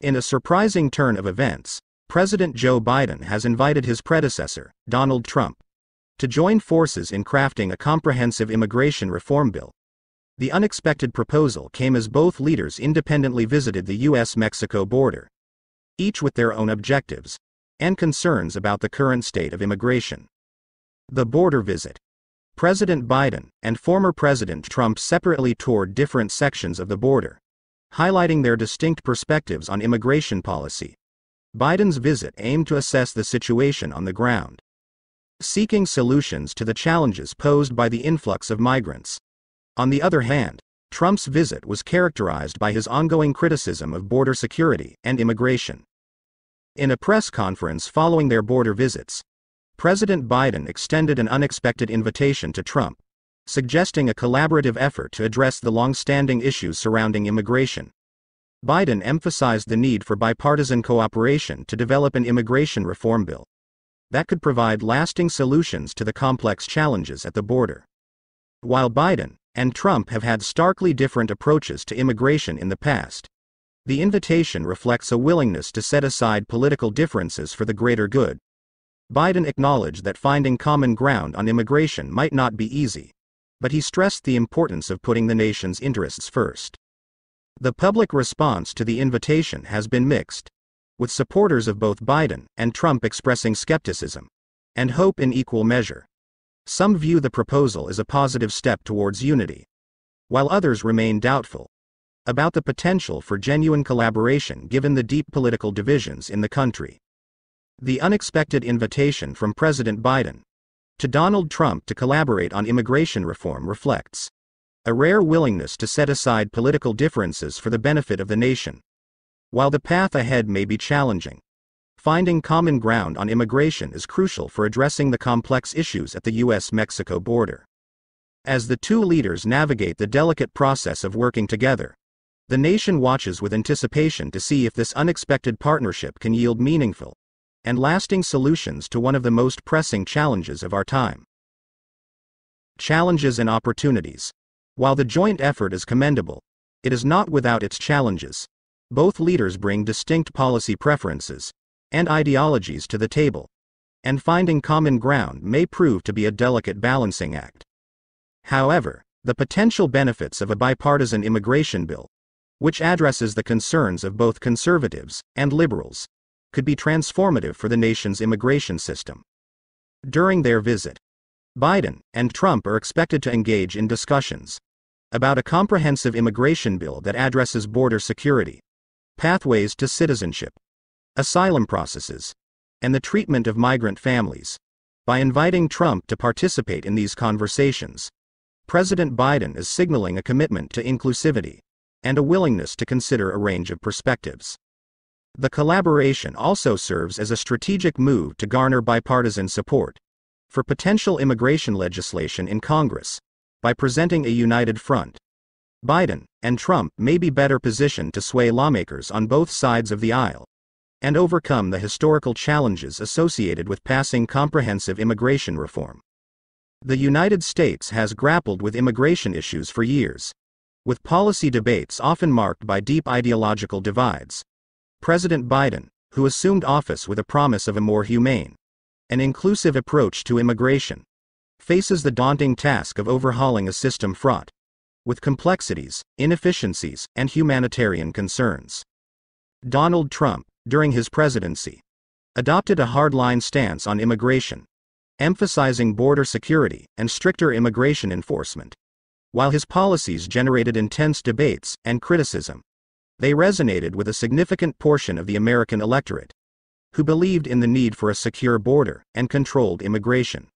In a surprising turn of events, President Joe Biden has invited his predecessor, Donald Trump, to join forces in crafting a comprehensive immigration reform bill. The unexpected proposal came as both leaders independently visited the U.S. Mexico border, each with their own objectives and concerns about the current state of immigration. The border visit. President Biden and former President Trump separately toured different sections of the border, highlighting their distinct perspectives on immigration policy. Biden's visit aimed to assess the situation on the ground, seeking solutions to the challenges posed by the influx of migrants. On the other hand, Trump's visit was characterized by his ongoing criticism of border security and immigration. In a press conference following their border visits, President Biden extended an unexpected invitation to Trump, suggesting a collaborative effort to address the long standing issues surrounding immigration. Biden emphasized the need for bipartisan cooperation to develop an immigration reform bill that could provide lasting solutions to the complex challenges at the border. While Biden and Trump have had starkly different approaches to immigration in the past, the invitation reflects a willingness to set aside political differences for the greater good. Biden acknowledged that finding common ground on immigration might not be easy, but he stressed the importance of putting the nation's interests first. The public response to the invitation has been mixed with supporters of both Biden and Trump expressing skepticism and hope in equal measure. Some view the proposal as a positive step towards unity, while others remain doubtful about the potential for genuine collaboration given the deep political divisions in the country. The unexpected invitation from President Biden to Donald Trump to collaborate on immigration reform reflects a rare willingness to set aside political differences for the benefit of the nation. While the path ahead may be challenging, finding common ground on immigration is crucial for addressing the complex issues at the U.S. Mexico border. As the two leaders navigate the delicate process of working together, the nation watches with anticipation to see if this unexpected partnership can yield meaningful and lasting solutions to one of the most pressing challenges of our time. Challenges and opportunities. While the joint effort is commendable, it is not without its challenges. Both leaders bring distinct policy preferences and ideologies to the table, and finding common ground may prove to be a delicate balancing act. However, the potential benefits of a bipartisan immigration bill, which addresses the concerns of both conservatives and liberals, could be transformative for the nation's immigration system. During their visit, Biden and Trump are expected to engage in discussions about a comprehensive immigration bill that addresses border security, pathways to citizenship, asylum processes, and the treatment of migrant families. By inviting Trump to participate in these conversations, President Biden is signaling a commitment to inclusivity and a willingness to consider a range of perspectives. The collaboration also serves as a strategic move to garner bipartisan support for potential immigration legislation in Congress by presenting a united front. Biden and Trump may be better positioned to sway lawmakers on both sides of the aisle and overcome the historical challenges associated with passing comprehensive immigration reform. The United States has grappled with immigration issues for years, with policy debates often marked by deep ideological divides. President Biden, who assumed office with a promise of a more humane and inclusive approach to immigration, faces the daunting task of overhauling a system fraught with complexities, inefficiencies, and humanitarian concerns. Donald Trump, during his presidency, adopted a hardline stance on immigration, emphasizing border security and stricter immigration enforcement. While his policies generated intense debates and criticism, they resonated with a significant portion of the American electorate, who believed in the need for a secure border and controlled immigration.